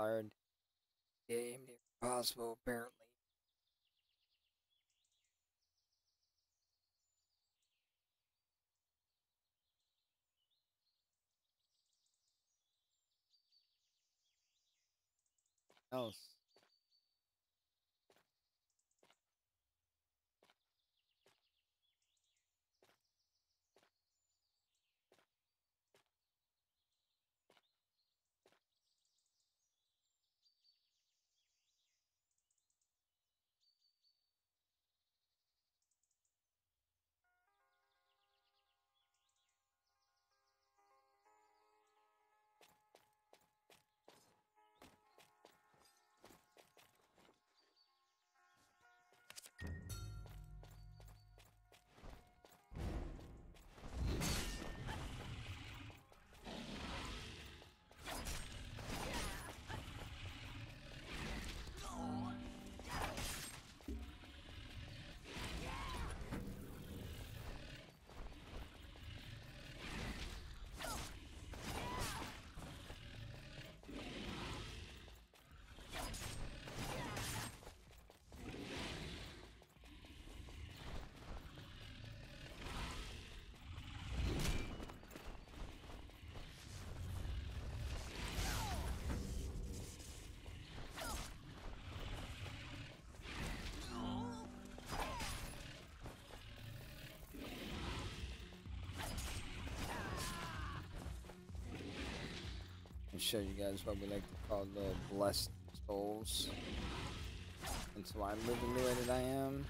fired. Game near possible, apparently. Else. Show you guys what we like to call the blessed souls. And so I'm living the way that I am.